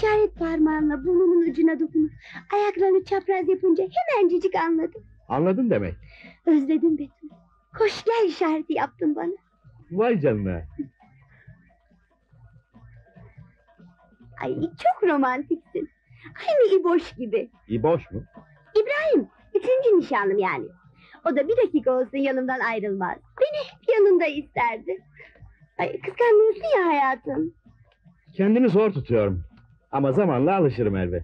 işaret parmağınla burnunun ucuna dokunup ayaklarını çapraz yapınca hemencecik anladım. Anladın demek. Özledim Betül. Koş gel işareti yaptın bana. Vay canına. Ay çok romantiksin. Aynı İboş gibi. İboş mu? İbrahim, üçüncü nişanlım yani. O da bir dakika olsun yanımdan ayrılmaz. Beni hep yanında isterdi. Ay kıskanmıyorsun ya hayatım. Kendimi zor tutuyorum. Ama zamanla alışırım elbet.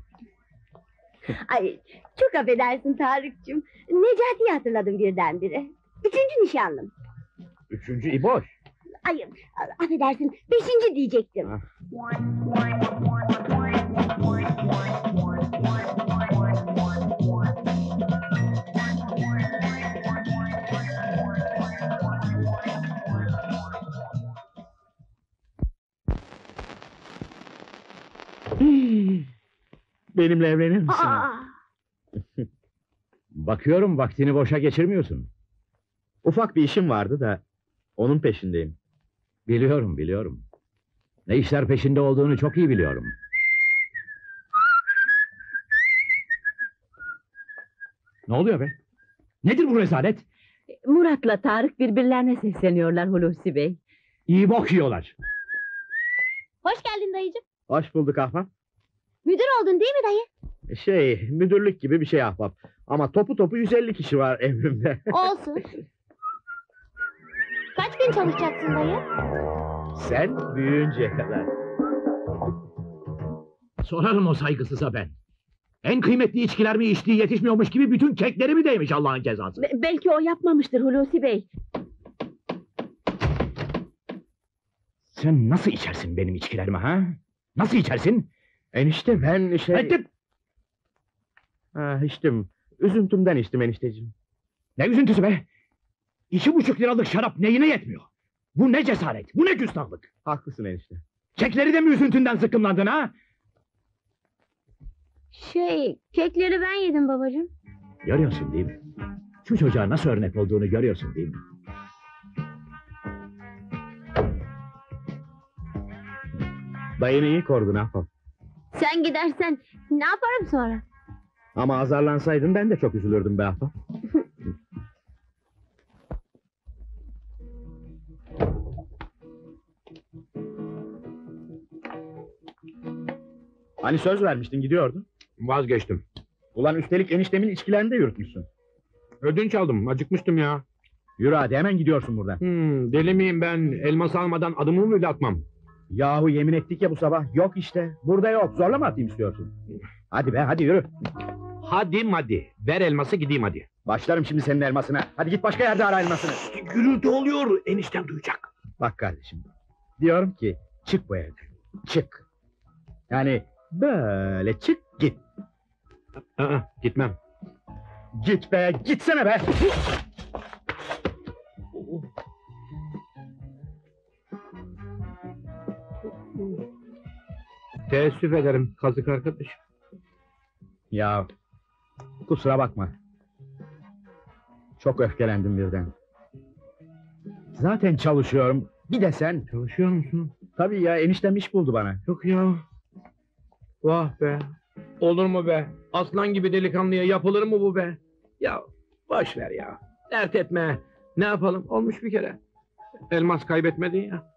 Ay çok affedersin Tarık'cığım. Necati'yi hatırladım birdenbire. Üçüncü nişanlım. Üçüncü İboş. Ay affedersin beşinci diyecektim. Ah. Benimle evlenir misin? Aa, Bakıyorum vaktini boşa geçirmiyorsun. Ufak bir işim vardı da onun peşindeyim. Biliyorum, biliyorum. Ne işler peşinde olduğunu çok iyi biliyorum. Ne oluyor be? Nedir bu rezalet? Murat'la Tarık birbirlerine sesleniyorlar Hulusi Bey. İyi bok yiyorlar. hoş geldin dayıcığım. Hoş bulduk ahbap. Müdür oldun değil mi dayı? Şey, müdürlük gibi bir şey ahbap. Ama topu topu 150 kişi var emrimde. Olsun. Kaç gün çalışacaksın dayı? Sen büyüyünceye kadar. Sorarım o saygısıza ben. En kıymetli içkilerimi içtiği yetişmiyormuş gibi bütün keklerimi değmiş Allah'ın cezası. Be- belki o yapmamıştır Hulusi Bey. Sen nasıl içersin benim içkilerimi ha? Nasıl içersin? Enişte ben şey... Edip! Ha, içtim. Üzüntümden içtim enişteciğim. Ne üzüntüsü be? İki buçuk liralık şarap neyine yetmiyor? Bu ne cesaret, bu ne küstahlık? Haklısın enişte. Kekleri de mi üzüntünden zıkkımlandın ha? Şey, kekleri ben yedim babacığım. Görüyorsun değil mi? Şu çocuğa nasıl örnek olduğunu görüyorsun değil mi? Dayını iyi korudun ahbap. Sen gidersen ne yaparım sonra? Ama azarlansaydın ben de çok üzülürdüm be ahbap. Hani söz vermiştin gidiyordun. Vazgeçtim. Ulan üstelik eniştemin içkilerini de yürütmüşsün. Ödünç aldım. Acıkmıştım ya. Yürü hadi hemen gidiyorsun buradan. Hmm, deli miyim ben? Elmas almadan adımımı bile atmam. Yahu yemin ettik ya bu sabah. Yok işte. Burada yok. Zorla mı atayım istiyorsun? Hadi be hadi yürü. Hadi hadi. Ver elması gideyim hadi. Başlarım şimdi senin elmasına. Hadi git başka yerde ara elmasını. Gürültü oluyor. Enişten duyacak. Bak kardeşim. Diyorum ki çık bu evden. Çık. Yani böyle çık git. Aa, gitmem. Git be gitsene be. Teessüf ederim kazık arkadaş. Ya kusura bakma. Çok öfkelendim birden. Zaten çalışıyorum. Bir de sen. Çalışıyor musun? Tabii ya eniştem iş buldu bana. Yok ya. Vah be. Olur mu be? Aslan gibi delikanlıya yapılır mı bu be? Ya boş ver ya. Dert etme. Ne yapalım? Olmuş bir kere. Elmas kaybetmedin ya.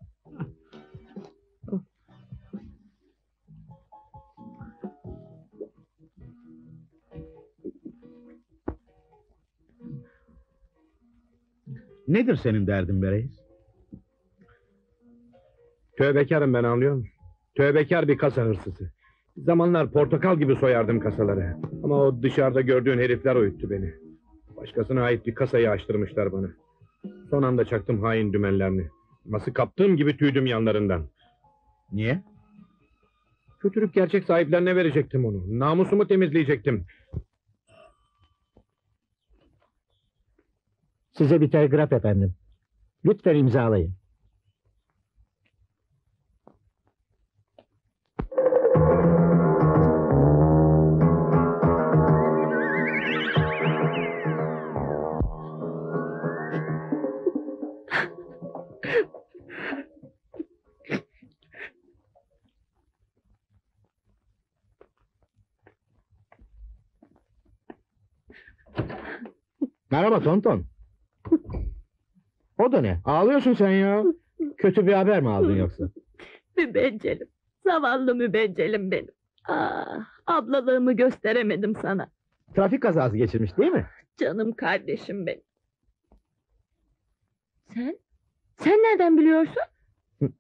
Nedir senin derdin be reis? Tövbekarım ben anlıyor musun? Tövbekar bir kasa hırsızı. Zamanlar portakal gibi soyardım kasaları. Ama o dışarıda gördüğün herifler uyuttu beni. Başkasına ait bir kasayı açtırmışlar bana. Son anda çaktım hain dümenlerini. Nasıl kaptığım gibi tüydüm yanlarından. Niye? Kötülük gerçek sahiplerine verecektim onu. Namusumu temizleyecektim. Size bir telgraf efendim. Lütfen imzalayın. Merhaba Tonton. O da ne? Ağlıyorsun sen ya. Kötü bir haber mi aldın yoksa? Mübeccelim. Zavallı mübeccelim benim. Ah, ablalığımı gösteremedim sana. Trafik kazası geçirmiş değil mi? Canım kardeşim benim. Sen? Sen nereden biliyorsun?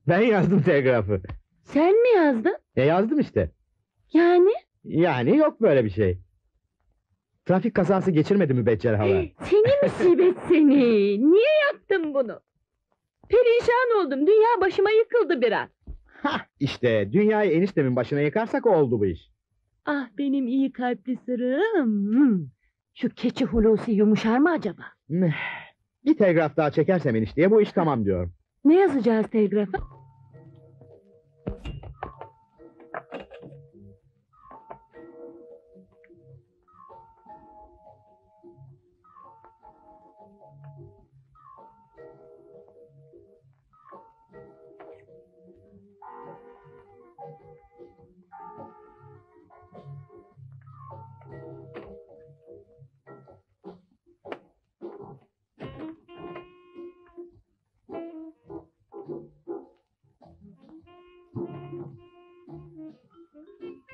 Ben yazdım telgrafı. Sen mi yazdın? E yazdım işte. Yani? Yani yok böyle bir şey. Trafik kazası geçirmedi mi Beccel hala? Seni musibet seni. Niye yaptın bunu? Perişan oldum. Dünya başıma yıkıldı biraz. Hah işte dünyayı eniştemin başına yıkarsak oldu bu iş. Ah benim iyi kalpli sırrım. Hmm. Şu keçi hulusi yumuşar mı acaba? Bir telgraf daha çekersem enişteye bu iş tamam diyorum. Ne yazacağız telgrafa?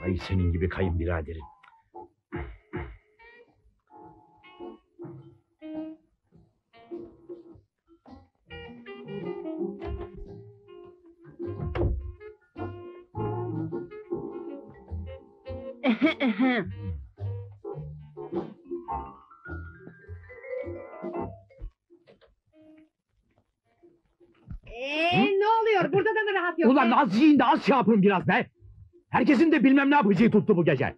Ay senin gibi kayınbiraderin. Ee, ne oluyor? Burada da mı rahat yok? Ulan az yiyin de az şey yapın biraz be. Herkesin de bilmem ne yapacağı tuttu bu gece.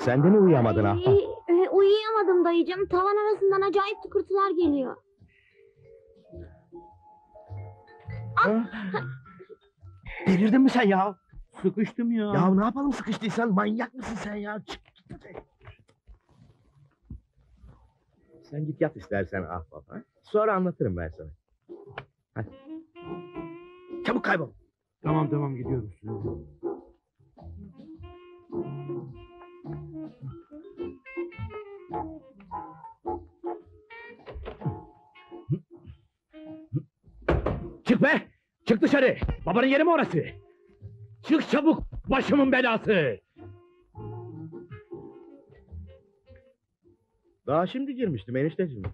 Sen de mi uyuyamadın Ahbap? Ay, e, uyuyamadım dayıcım. Tavan arasından acayip tıkırtılar geliyor. Delirdin mi sen ya? Sıkıştım ya. Ya ne yapalım sıkıştıysan manyak mısın sen ya? Çık git hadi. Sen git yat istersen ahbap. Ha? Sonra anlatırım ben sana. Çabuk kaybol. Tamam tamam gidiyoruz. Çık be! Çık dışarı! Babanın yeri mi orası? Çık çabuk! Başımın belası! Daha şimdi girmiştim enişteciğim.